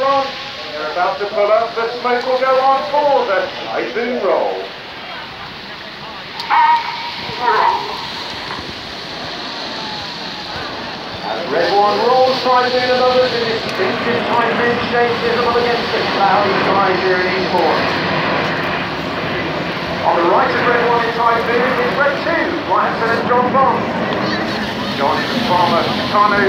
on. They're about to pull up, The smoke will go on for the Typhoon roll. As Red One rolls Typhoon above us in its vintage Typhoon shape visible against the cloudy sky during each. On the right of Red One in Typhoon is Red Two, Ryanson and John Bond. John is a farmer, Tano